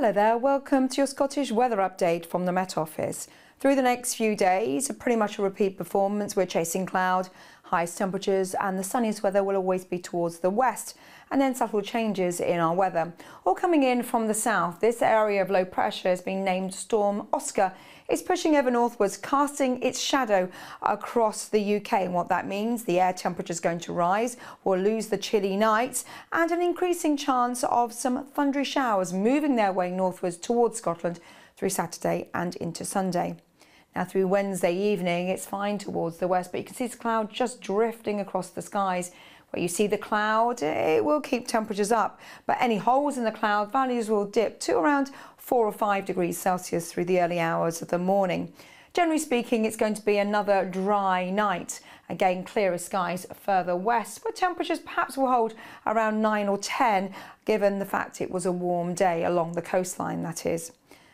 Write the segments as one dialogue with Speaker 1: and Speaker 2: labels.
Speaker 1: Hello there, welcome to your Scottish weather update from the Met Office. Through the next few days, pretty much a repeat performance. We're chasing cloud, highest temperatures, and the sunniest weather will always be towards the west. And then subtle changes in our weather. All coming in from the south, this area of low pressure has been named Storm Oscar. It's pushing ever northwards, casting its shadow across the UK. And what that means, the air temperature is going to rise, we'll lose the chilly nights, and an increasing chance of some thundery showers moving their way northwards towards Scotland through Saturday and into Sunday. Now through Wednesday evening, it's fine towards the west, but you can see this cloud just drifting across the skies. Where you see the cloud, it will keep temperatures up, but any holes in the cloud values will dip to around four or five degrees Celsius through the early hours of the morning. Generally speaking, it's going to be another dry night. Again, clearer skies further west, but temperatures perhaps will hold around 9 or 10, given the fact it was a warm day along the coastline, that is.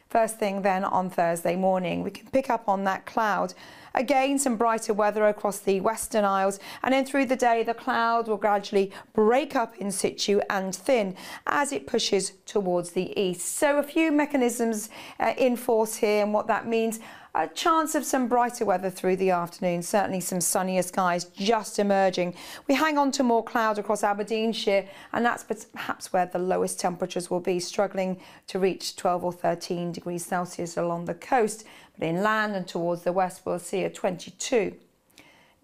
Speaker 1: First thing then on Thursday morning, we can pick up on that cloud. Again, some brighter weather across the Western Isles, and then through the day, the cloud will gradually break up in situ and thin as it pushes towards the east. So a few mechanisms uh, in force here, and what that means a chance of some brighter weather through the afternoon, certainly some sunnier skies just emerging. We hang on to more cloud across Aberdeenshire, and that's perhaps where the lowest temperatures will be, struggling to reach 12 or 13 degrees Celsius along the coast. But inland and towards the west, we'll see a 22.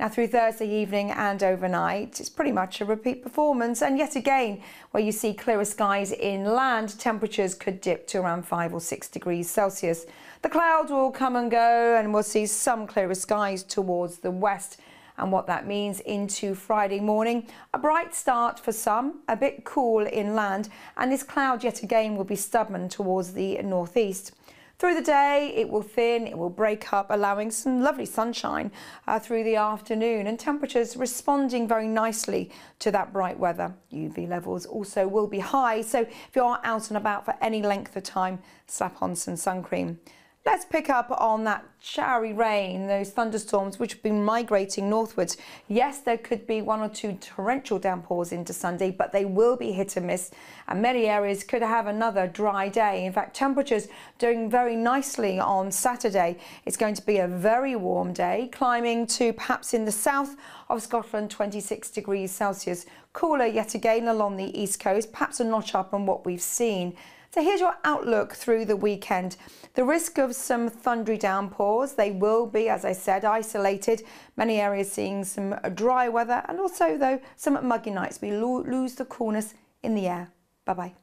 Speaker 1: Now, through Thursday evening and overnight, it's pretty much a repeat performance. And yet again, where you see clearer skies inland, temperatures could dip to around 5 or 6 degrees Celsius. The clouds will come and go, and we'll see some clearer skies towards the west. And what that means into Friday morning, a bright start for some, a bit cool inland, and this cloud yet again will be stubborn towards the northeast. Through the day, it will thin, it will break up, allowing some lovely sunshine uh, through the afternoon and temperatures responding very nicely to that bright weather. UV levels also will be high, so if you're out and about for any length of time, slap on some sun cream. Let's pick up on that showery rain, those thunderstorms which have been migrating northwards. Yes, there could be one or two torrential downpours into Sunday, but they will be hit and miss, and many areas could have another dry day. In fact, temperatures doing very nicely on Saturday. It's going to be a very warm day, climbing to perhaps in the south of Scotland 26 degrees Celsius. Cooler yet again along the east coast, perhaps a notch up on what we've seen. So here's your outlook through the weekend. The risk of some thundery downpours, they will be, as I said, isolated. Many areas seeing some dry weather and also, though, some muggy nights. We lo lose the coolness in the air. Bye-bye.